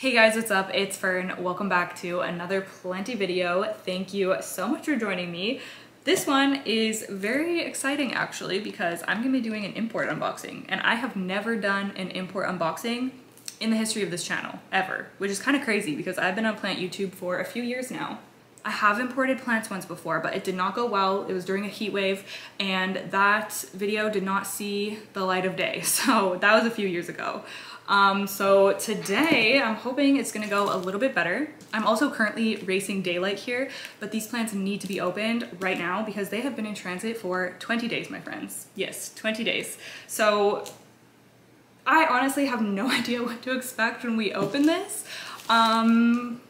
Hey guys, what's up? It's Fern. Welcome back to another Plenty video. Thank you so much for joining me. This one is very exciting actually because I'm gonna be doing an import unboxing and I have never done an import unboxing in the history of this channel, ever, which is kind of crazy because I've been on plant YouTube for a few years now. I have imported plants once before, but it did not go well. It was during a heat wave and that video did not see the light of day. So that was a few years ago. Um, so today I'm hoping it's gonna go a little bit better. I'm also currently racing daylight here, but these plants need to be opened right now because they have been in transit for 20 days, my friends. Yes, 20 days. So I honestly have no idea what to expect when we open this. Um,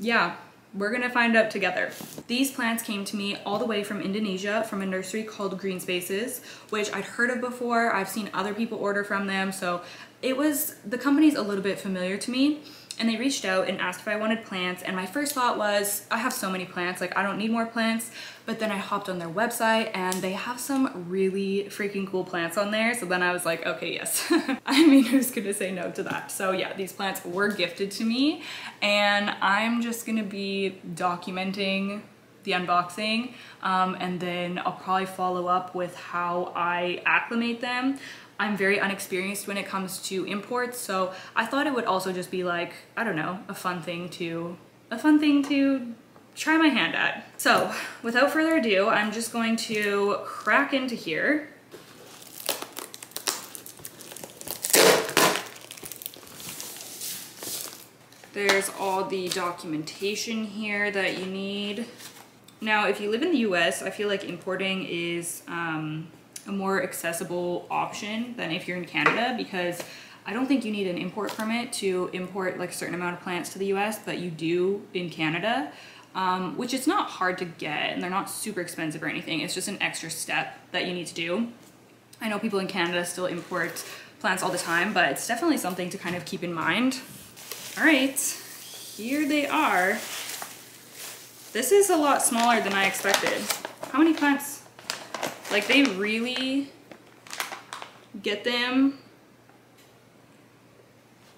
yeah, we're gonna find out together. These plants came to me all the way from Indonesia from a nursery called Greenspaces, which I'd heard of before. I've seen other people order from them, so it was, the company's a little bit familiar to me and they reached out and asked if I wanted plants and my first thought was I have so many plants like I don't need more plants but then I hopped on their website and they have some really freaking cool plants on there so then I was like okay yes. I mean who's gonna say no to that? So yeah these plants were gifted to me and I'm just gonna be documenting the unboxing um, and then I'll probably follow up with how I acclimate them I'm very unexperienced when it comes to imports, so I thought it would also just be like, I don't know, a fun thing to, a fun thing to try my hand at. So without further ado, I'm just going to crack into here. There's all the documentation here that you need. Now, if you live in the US, I feel like importing is um, a more accessible option than if you're in Canada because I don't think you need an import permit to import like a certain amount of plants to the US, but you do in Canada, um, which is not hard to get and they're not super expensive or anything. It's just an extra step that you need to do. I know people in Canada still import plants all the time, but it's definitely something to kind of keep in mind. All right, here they are. This is a lot smaller than I expected. How many plants like they really get them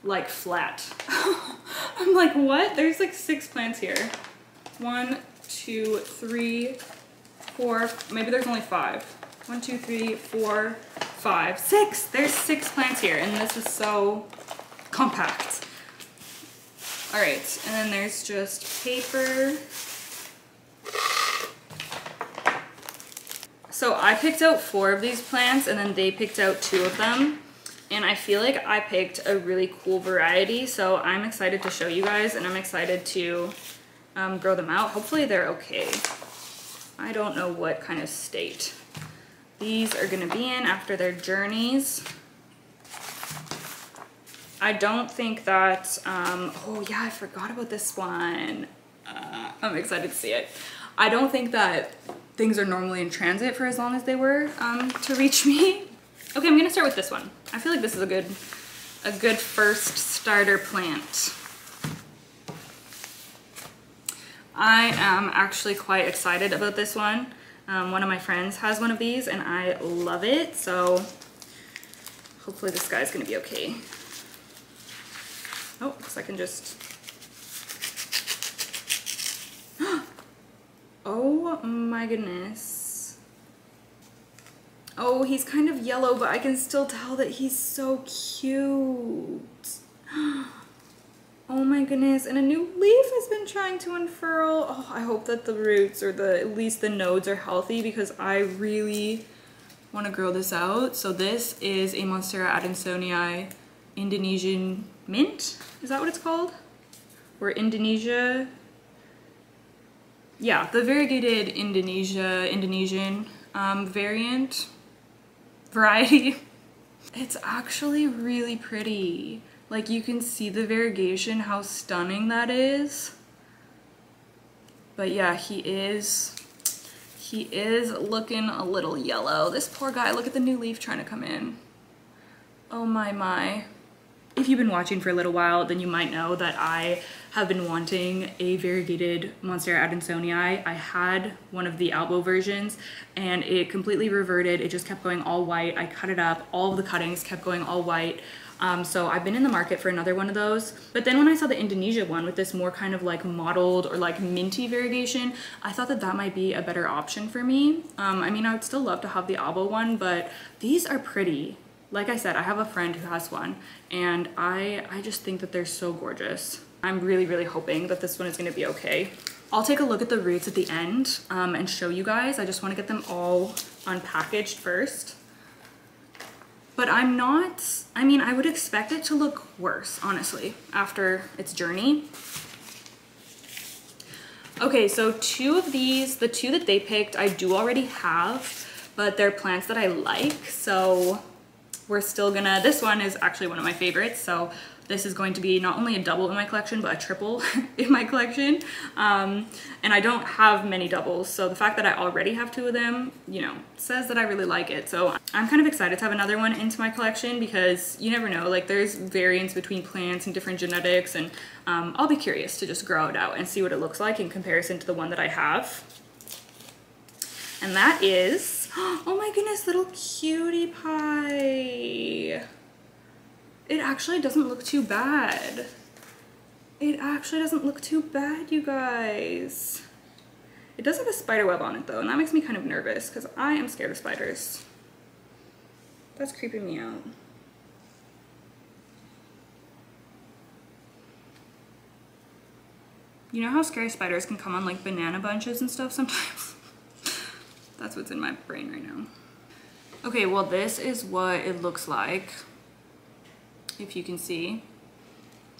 like flat. I'm like, what? There's like six plants here. One, two, three, four, maybe there's only five. One, two, three, four, five, six. There's six plants here and this is so compact. All right, and then there's just paper So I picked out four of these plants and then they picked out two of them. And I feel like I picked a really cool variety. So I'm excited to show you guys and I'm excited to um, grow them out. Hopefully they're okay. I don't know what kind of state these are gonna be in after their journeys. I don't think that, um, oh yeah, I forgot about this one. Uh, I'm excited to see it. I don't think that things are normally in transit for as long as they were um, to reach me. Okay, I'm gonna start with this one. I feel like this is a good, a good first starter plant. I am actually quite excited about this one. Um, one of my friends has one of these and I love it, so hopefully this guy's gonna be okay. Oh, looks like I can just Oh my goodness. Oh, he's kind of yellow, but I can still tell that he's so cute. Oh my goodness, and a new leaf has been trying to unfurl. Oh, I hope that the roots or the at least the nodes are healthy because I really want to grow this out. So this is a Monstera adansonii Indonesian mint. Is that what it's called? Or Indonesia yeah, the variegated Indonesia, Indonesian um, variant, variety, it's actually really pretty. Like you can see the variegation, how stunning that is. But yeah, he is, he is looking a little yellow. This poor guy, look at the new leaf trying to come in. Oh my, my. If you've been watching for a little while, then you might know that I have been wanting a variegated Monstera adansonii. I had one of the Albo versions and it completely reverted. It just kept going all white. I cut it up. All the cuttings kept going all white. Um, so I've been in the market for another one of those. But then when I saw the Indonesia one with this more kind of like mottled or like minty variegation, I thought that that might be a better option for me. Um, I mean, I would still love to have the Albo one, but these are pretty. Like I said, I have a friend who has one and I, I just think that they're so gorgeous. I'm really, really hoping that this one is gonna be okay. I'll take a look at the roots at the end um, and show you guys. I just wanna get them all unpackaged first. But I'm not, I mean, I would expect it to look worse, honestly, after its journey. Okay, so two of these, the two that they picked, I do already have, but they're plants that I like. So we're still gonna, this one is actually one of my favorites. So this is going to be not only a double in my collection, but a triple in my collection. Um, and I don't have many doubles. So the fact that I already have two of them, you know, says that I really like it. So I'm kind of excited to have another one into my collection because you never know, like there's variance between plants and different genetics. And um, I'll be curious to just grow it out and see what it looks like in comparison to the one that I have. And that is, oh my goodness, little cutie pie. It actually doesn't look too bad. It actually doesn't look too bad, you guys. It does have a spider web on it though, and that makes me kind of nervous because I am scared of spiders. That's creeping me out. You know how scary spiders can come on like banana bunches and stuff sometimes? That's what's in my brain right now. Okay, well this is what it looks like if you can see,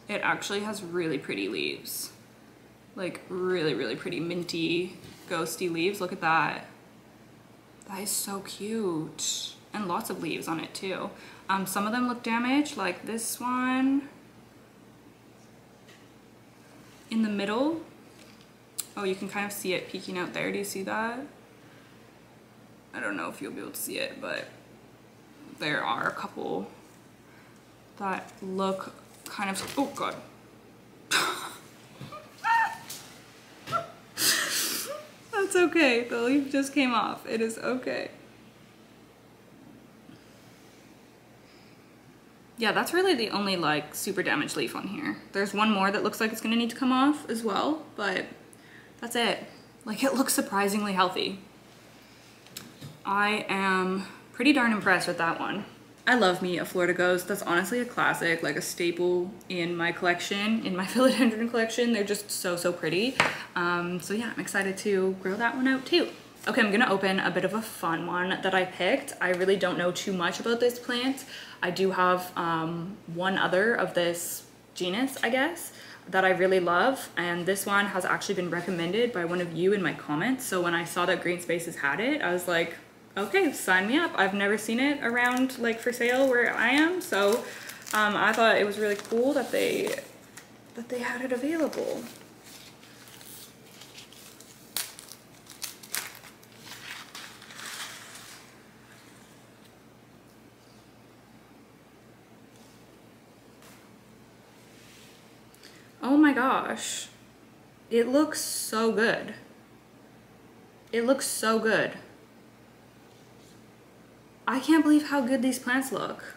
it actually has really pretty leaves. Like really, really pretty minty, ghosty leaves. Look at that. That is so cute. And lots of leaves on it too. Um, some of them look damaged, like this one. In the middle, oh, you can kind of see it peeking out there. Do you see that? I don't know if you'll be able to see it, but there are a couple that look kind of, oh God. That's okay, the leaf just came off. It is okay. Yeah, that's really the only like super damaged leaf on here. There's one more that looks like it's gonna need to come off as well, but that's it. Like it looks surprisingly healthy. I am pretty darn impressed with that one. I love me a Florida Ghost. That's honestly a classic, like a staple in my collection, in my philodendron collection. They're just so, so pretty. Um, so yeah, I'm excited to grow that one out too. Okay, I'm gonna open a bit of a fun one that I picked. I really don't know too much about this plant. I do have um, one other of this genus, I guess, that I really love. And this one has actually been recommended by one of you in my comments. So when I saw that Greenspaces had it, I was like, okay, sign me up. I've never seen it around like for sale where I am. So um, I thought it was really cool that they, that they had it available. Oh my gosh. It looks so good. It looks so good. I can't believe how good these plants look.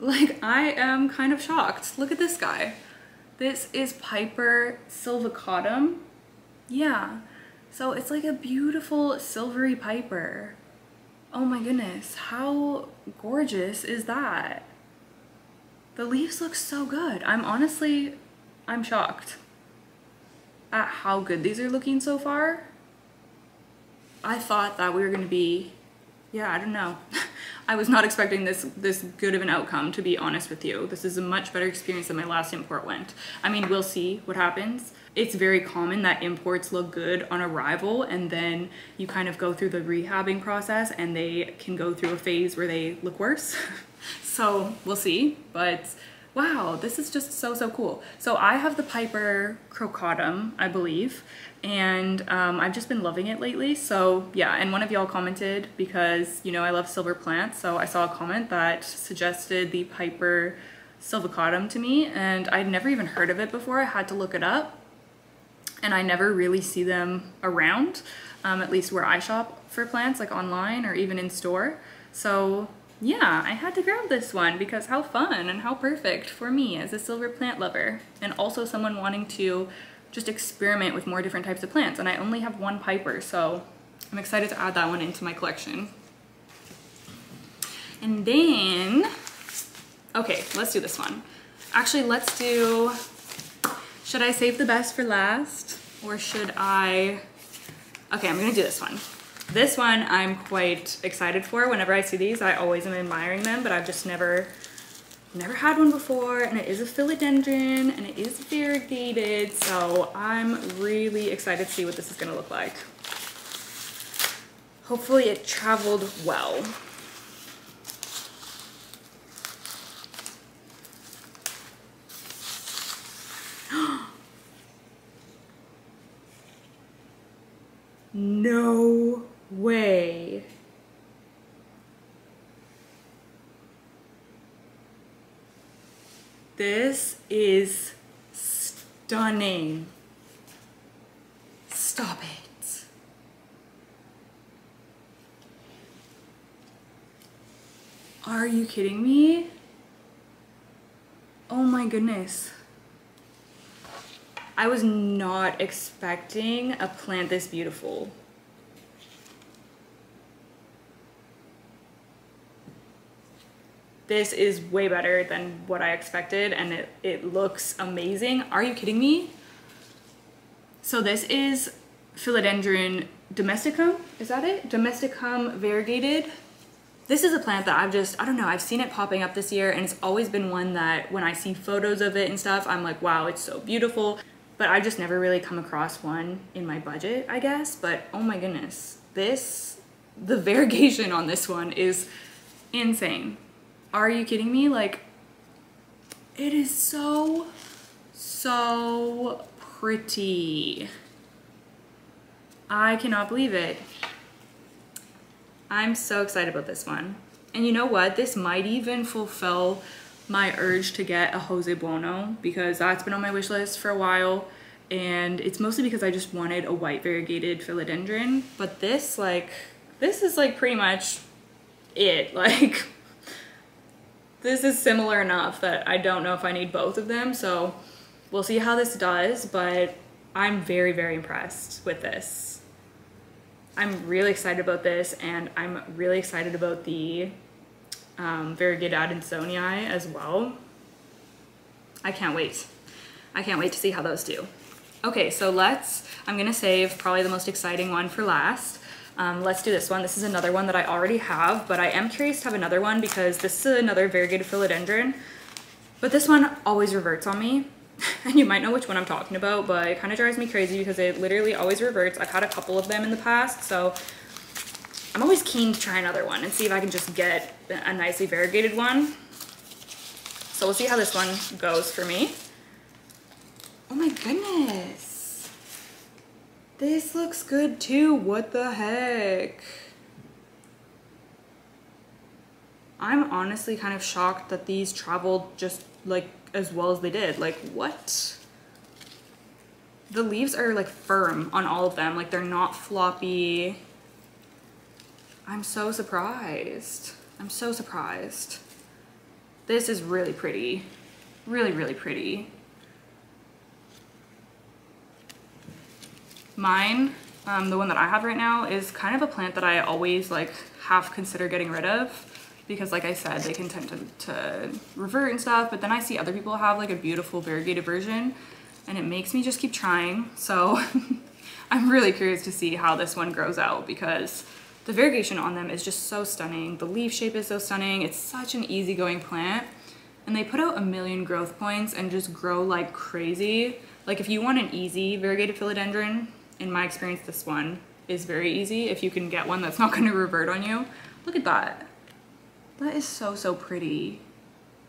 Like, I am kind of shocked. Look at this guy. This is Piper sylvaticum. Yeah, so it's like a beautiful silvery Piper. Oh my goodness, how gorgeous is that? The leaves look so good. I'm honestly, I'm shocked at how good these are looking so far. I thought that we were going to be, yeah, I don't know. I was not expecting this this good of an outcome, to be honest with you. This is a much better experience than my last import went. I mean, we'll see what happens. It's very common that imports look good on arrival and then you kind of go through the rehabbing process and they can go through a phase where they look worse. so we'll see, but wow, this is just so, so cool. So I have the Piper crocatum, I believe, and um, I've just been loving it lately. So yeah, and one of y'all commented because, you know, I love silver plants. So I saw a comment that suggested the Piper sylvaticum to me and I'd never even heard of it before. I had to look it up and I never really see them around, um, at least where I shop for plants, like online or even in store. So yeah, I had to grab this one because how fun and how perfect for me as a silver plant lover and also someone wanting to just experiment with more different types of plants. And I only have one Piper, so I'm excited to add that one into my collection. And then, okay, let's do this one. Actually, let's do, should I save the best for last? Or should I, okay, I'm gonna do this one. This one I'm quite excited for. Whenever I see these, I always am admiring them, but I've just never, never had one before. And it is a philodendron and it is variegated. So I'm really excited to see what this is gonna look like. Hopefully it traveled well. no way. This is stunning. Stop it. Are you kidding me? Oh my goodness. I was not expecting a plant this beautiful. This is way better than what I expected and it, it looks amazing. Are you kidding me? So this is Philodendron domesticum, is that it? Domesticum variegated. This is a plant that I've just, I don't know, I've seen it popping up this year and it's always been one that when I see photos of it and stuff, I'm like, wow, it's so beautiful. But I've just never really come across one in my budget, I guess. But oh my goodness, this, the variegation on this one is insane. Are you kidding me? Like, it is so, so pretty. I cannot believe it. I'm so excited about this one. And you know what? This might even fulfill my urge to get a Jose Buono because that's been on my wish list for a while. And it's mostly because I just wanted a white variegated philodendron. But this, like, this is like pretty much it. Like, this is similar enough that I don't know if I need both of them. So we'll see how this does, but I'm very, very impressed with this. I'm really excited about this and I'm really excited about the um, variegated Adansonii as well. I can't wait. I can't wait to see how those do. Okay, so let's, I'm gonna save probably the most exciting one for last. Um, let's do this one. This is another one that I already have, but I am curious to have another one because this is another variegated philodendron. But this one always reverts on me. and you might know which one I'm talking about, but it kind of drives me crazy because it literally always reverts. I've had a couple of them in the past, so I'm always keen to try another one and see if I can just get a nicely variegated one. So we'll see how this one goes for me. Oh my goodness. This looks good too. What the heck? I'm honestly kind of shocked that these traveled just like as well as they did. Like what? The leaves are like firm on all of them. Like they're not floppy. I'm so surprised. I'm so surprised. This is really pretty. Really, really pretty. Mine, um, the one that I have right now, is kind of a plant that I always like half consider getting rid of because like I said, they can tend to, to revert and stuff, but then I see other people have like a beautiful variegated version and it makes me just keep trying. So I'm really curious to see how this one grows out because the variegation on them is just so stunning. The leaf shape is so stunning. It's such an easygoing plant and they put out a million growth points and just grow like crazy. Like if you want an easy variegated philodendron, in my experience, this one is very easy if you can get one that's not gonna revert on you. Look at that. That is so, so pretty.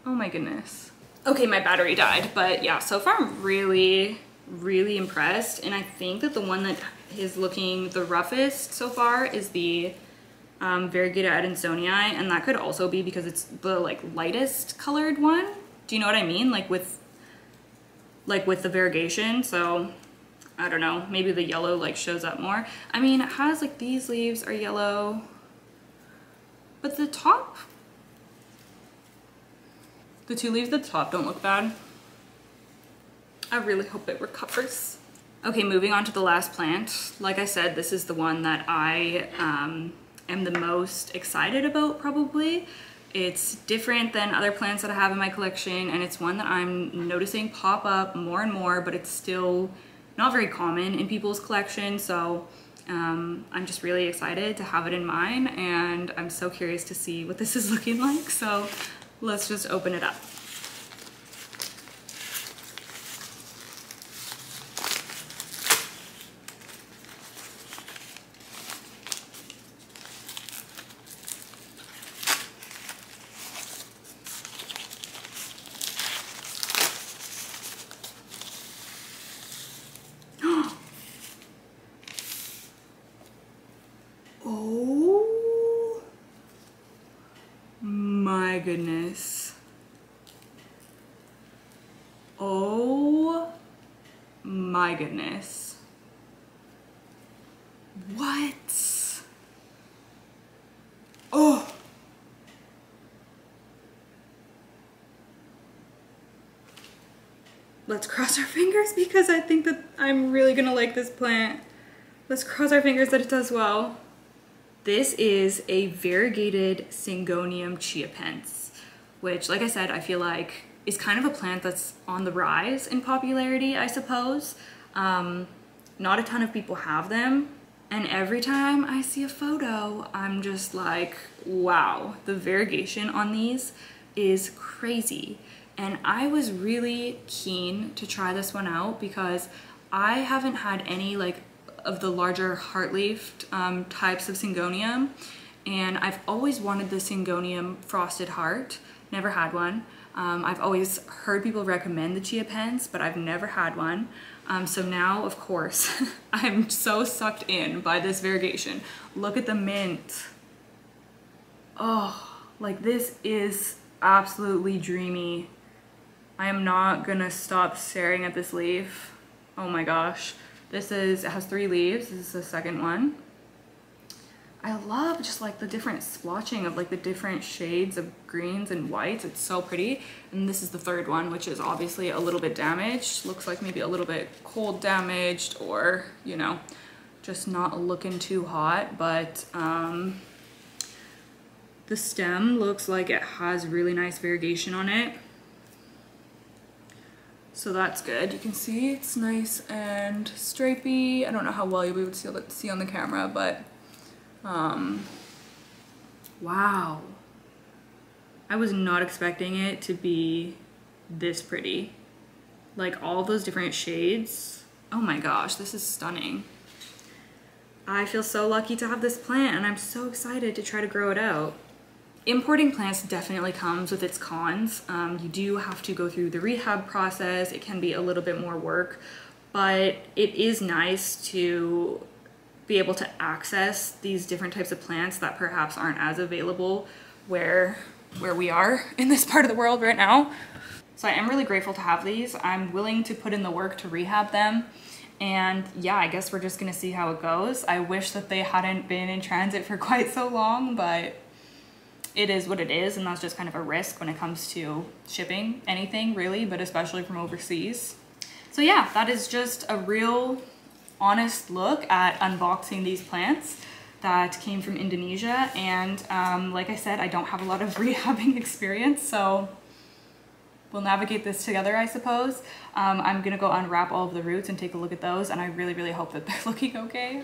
Oh my goodness. Okay, my battery died, but yeah, so far I'm really, really impressed. And I think that the one that is looking the roughest so far is the um, variegated Adansonii, and that could also be because it's the like lightest colored one. Do you know what I mean? Like with, like with the variegation. So I don't know, maybe the yellow like shows up more. I mean, it has like these leaves are yellow, but the top The two leaves at the top don't look bad. I really hope it recovers. Okay, moving on to the last plant. Like I said, this is the one that I um, am the most excited about probably. It's different than other plants that I have in my collection and it's one that I'm noticing pop up more and more, but it's still not very common in people's collection. So um, I'm just really excited to have it in mine and I'm so curious to see what this is looking like. So let's just open it up. goodness. Oh my goodness. What? Oh. Let's cross our fingers because I think that I'm really gonna like this plant. Let's cross our fingers that it does well. This is a variegated Syngonium chiapense, which like I said, I feel like is kind of a plant that's on the rise in popularity, I suppose. Um, not a ton of people have them. And every time I see a photo, I'm just like, wow, the variegation on these is crazy. And I was really keen to try this one out because I haven't had any like of the larger heart-leafed um, types of Syngonium. And I've always wanted the Syngonium frosted heart, never had one. Um, I've always heard people recommend the chiapense, but I've never had one. Um, so now, of course, I'm so sucked in by this variegation. Look at the mint. Oh, like this is absolutely dreamy. I am not gonna stop staring at this leaf. Oh my gosh. This is, it has three leaves. This is the second one. I love just like the different splotching of like the different shades of greens and whites. It's so pretty. And this is the third one, which is obviously a little bit damaged. Looks like maybe a little bit cold damaged or, you know, just not looking too hot. But um, the stem looks like it has really nice variegation on it. So that's good. You can see it's nice and stripy. I don't know how well you'll be able to see on the camera, but um, wow. I was not expecting it to be this pretty. Like all those different shades. Oh my gosh, this is stunning. I feel so lucky to have this plant and I'm so excited to try to grow it out. Importing plants definitely comes with its cons. Um, you do have to go through the rehab process. It can be a little bit more work, but it is nice to be able to access these different types of plants that perhaps aren't as available where, where we are in this part of the world right now. So I am really grateful to have these. I'm willing to put in the work to rehab them. And yeah, I guess we're just gonna see how it goes. I wish that they hadn't been in transit for quite so long, but it is what it is and that's just kind of a risk when it comes to shipping anything really but especially from overseas so yeah that is just a real honest look at unboxing these plants that came from Indonesia. And um, like I said I don't have a lot of rehabbing experience so we'll navigate this together I suppose. Um, I'm gonna go unwrap all of the roots and take a look at those and I really really hope that they're looking okay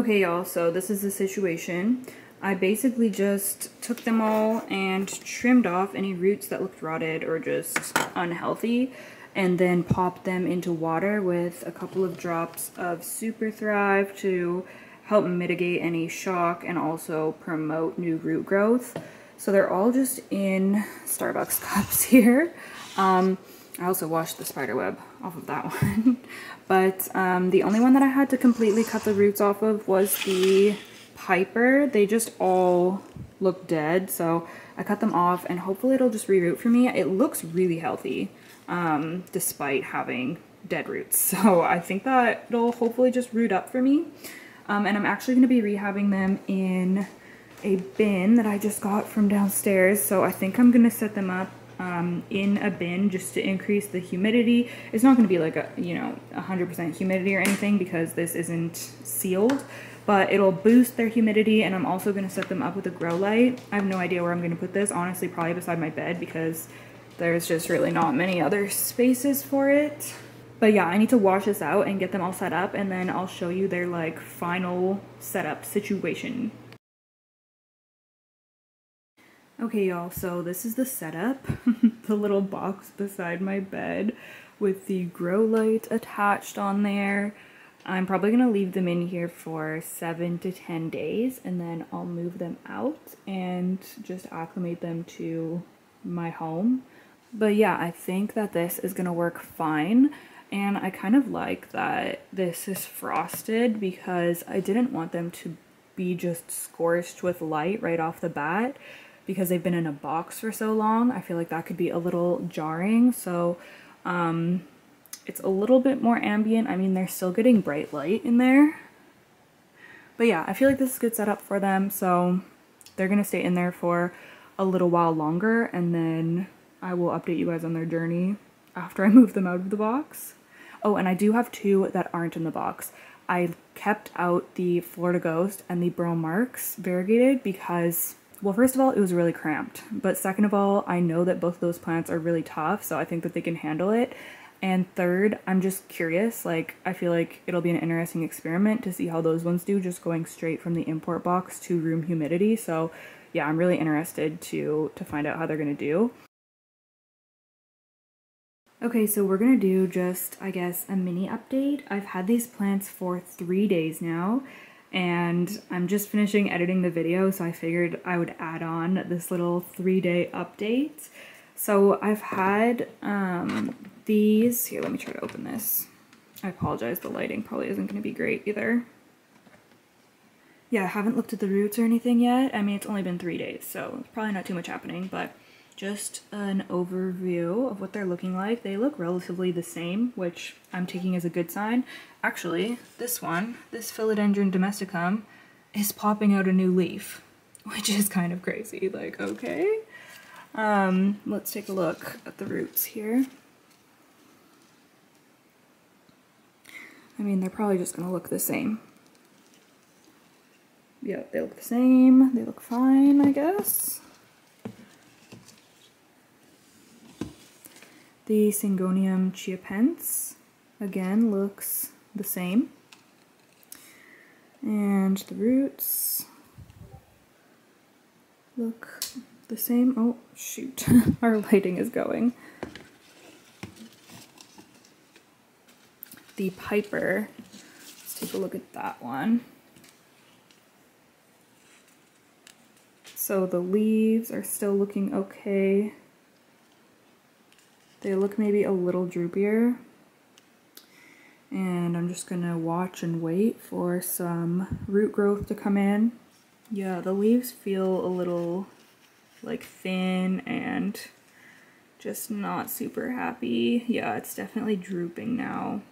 Okay, y'all, so this is the situation. I basically just took them all and trimmed off any roots that looked rotted or just unhealthy and then popped them into water with a couple of drops of Super Thrive to help mitigate any shock and also promote new root growth. So they're all just in Starbucks cups here. Um, I also washed the spider web off of that one. but um, the only one that I had to completely cut the roots off of was the Piper. They just all look dead. So I cut them off and hopefully it'll just reroot for me. It looks really healthy um, despite having dead roots. So I think that it'll hopefully just root up for me. Um, and I'm actually going to be rehabbing them in a bin that I just got from downstairs. So I think I'm going to set them up um, in a bin just to increase the humidity. It's not going to be like a, you know, 100% humidity or anything because this isn't sealed, but it'll boost their humidity and I'm also going to set them up with a grow light. I have no idea where I'm going to put this, honestly probably beside my bed because there's just really not many other spaces for it. But yeah, I need to wash this out and get them all set up and then I'll show you their like final setup situation. Okay y'all, so this is the setup. the little box beside my bed with the grow light attached on there. I'm probably going to leave them in here for 7 to 10 days and then I'll move them out and just acclimate them to my home. But yeah, I think that this is going to work fine. And I kind of like that this is frosted because I didn't want them to be just scorched with light right off the bat because they've been in a box for so long. I feel like that could be a little jarring. So um, it's a little bit more ambient. I mean, they're still getting bright light in there. But yeah, I feel like this is good setup for them. So they're going to stay in there for a little while longer and then I will update you guys on their journey after I move them out of the box. Oh, and I do have two that aren't in the box. I kept out the Florida Ghost and the Burle Marx variegated because well, first of all, it was really cramped. But second of all, I know that both of those plants are really tough, so I think that they can handle it. And third, I'm just curious, like, I feel like it'll be an interesting experiment to see how those ones do, just going straight from the import box to room humidity. So yeah, I'm really interested to, to find out how they're gonna do. Okay, so we're gonna do just, I guess, a mini update. I've had these plants for three days now, and I'm just finishing editing the video so I figured I would add on this little three day update. So I've had um, these, here let me try to open this. I apologize, the lighting probably isn't going to be great either. Yeah, I haven't looked at the roots or anything yet. I mean, it's only been three days, so probably not too much happening, but just an overview of what they're looking like. They look relatively the same, which I'm taking as a good sign. Actually, this one, this Philodendron domesticum, is popping out a new leaf, which is kind of crazy. Like, okay. Um, let's take a look at the roots here. I mean, they're probably just going to look the same. Yeah, they look the same. They look fine, I guess. The Syngonium chiapense, again, looks the same. And the roots look the same. Oh, shoot. Our lighting is going. The Piper. Let's take a look at that one. So the leaves are still looking okay. They look maybe a little droopier. And I'm just gonna watch and wait for some root growth to come in. Yeah, the leaves feel a little like thin and just not super happy. Yeah, it's definitely drooping now.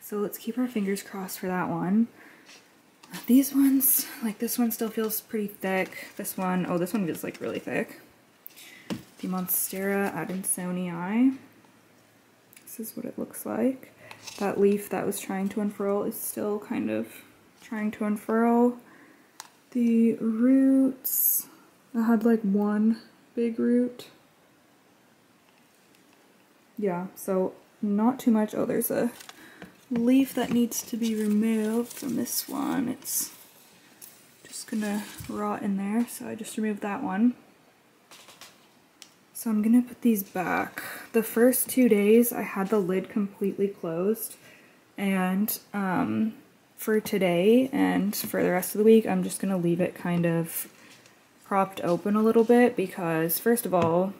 So let's keep our fingers crossed for that one. These ones, like this one still feels pretty thick. This one, oh, this one feels like really thick the Monstera adansonii. This is what it looks like. That leaf that was trying to unfurl is still kind of trying to unfurl. The roots, I had like one big root. Yeah, so not too much. Oh, there's a leaf that needs to be removed from this one. It's just gonna rot in there, so I just removed that one. So I'm gonna put these back. The first two days I had the lid completely closed. And um, for today and for the rest of the week I'm just gonna leave it kind of propped open a little bit because first of all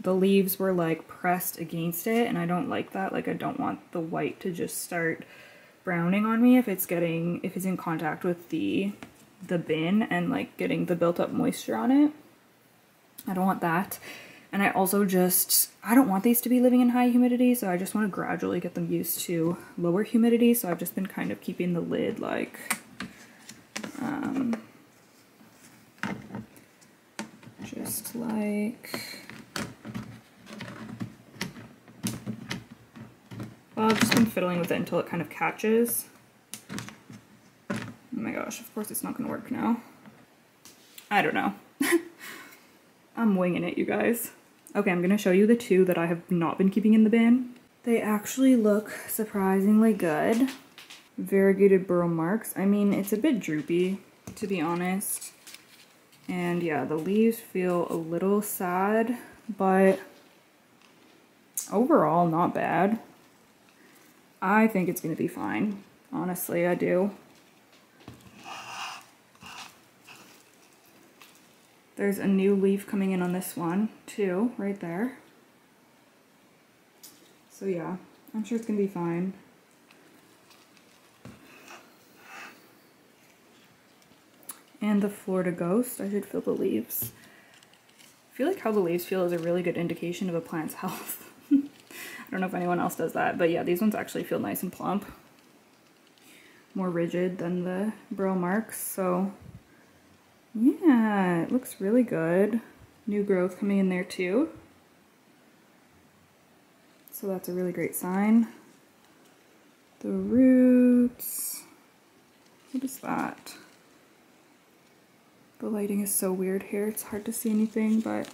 the leaves were like pressed against it and I don't like that. Like I don't want the white to just start browning on me if it's getting if it's in contact with the the bin and like getting the built up moisture on it. I don't want that and I also just, I don't want these to be living in high humidity, so I just want to gradually get them used to lower humidity. So I've just been kind of keeping the lid like, um, just like, well, I've just been fiddling with it until it kind of catches. Oh my gosh, of course it's not going to work now. I don't know. I'm winging it, you guys. Okay, I'm gonna show you the two that I have not been keeping in the bin. They actually look surprisingly good. Variegated Burle Marx. I mean, it's a bit droopy, to be honest. And yeah, the leaves feel a little sad, but overall not bad. I think it's gonna be fine. Honestly, I do. There's a new leaf coming in on this one too, right there. So yeah, I'm sure it's gonna be fine. And the Florida Ghost, I should feel the leaves. I feel like how the leaves feel is a really good indication of a plant's health. I don't know if anyone else does that, but yeah, these ones actually feel nice and plump. More rigid than the Burle Marx, so yeah, it looks really good. New growth coming in there too. So that's a really great sign. The roots. What is that? The lighting is so weird here. It's hard to see anything, but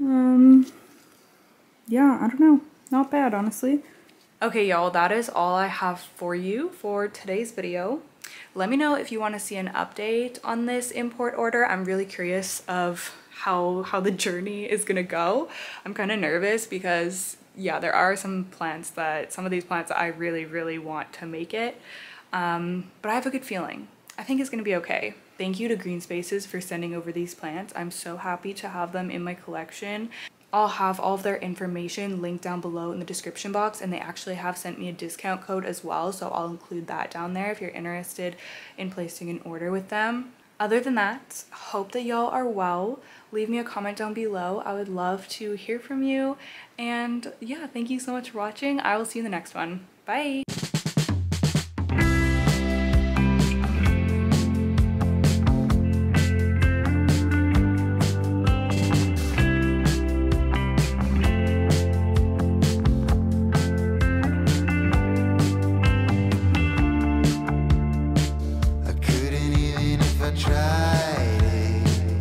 um, yeah, I don't know. Not bad, honestly. Okay, y'all, that is all I have for you for today's video. Let me know if you want to see an update on this import order. I'm really curious of how, how the journey is going to go. I'm kind of nervous because yeah, there are some plants that, some of these plants I really, really want to make it. Um, but I have a good feeling. I think it's going to be okay. Thank you to Greenspaces for sending over these plants. I'm so happy to have them in my collection. I'll have all of their information linked down below in the description box and they actually have sent me a discount code as well so I'll include that down there if you're interested in placing an order with them. Other than that, hope that y'all are well. Leave me a comment down below. I would love to hear from you. And yeah, thank you so much for watching. I will see you in the next one. Bye!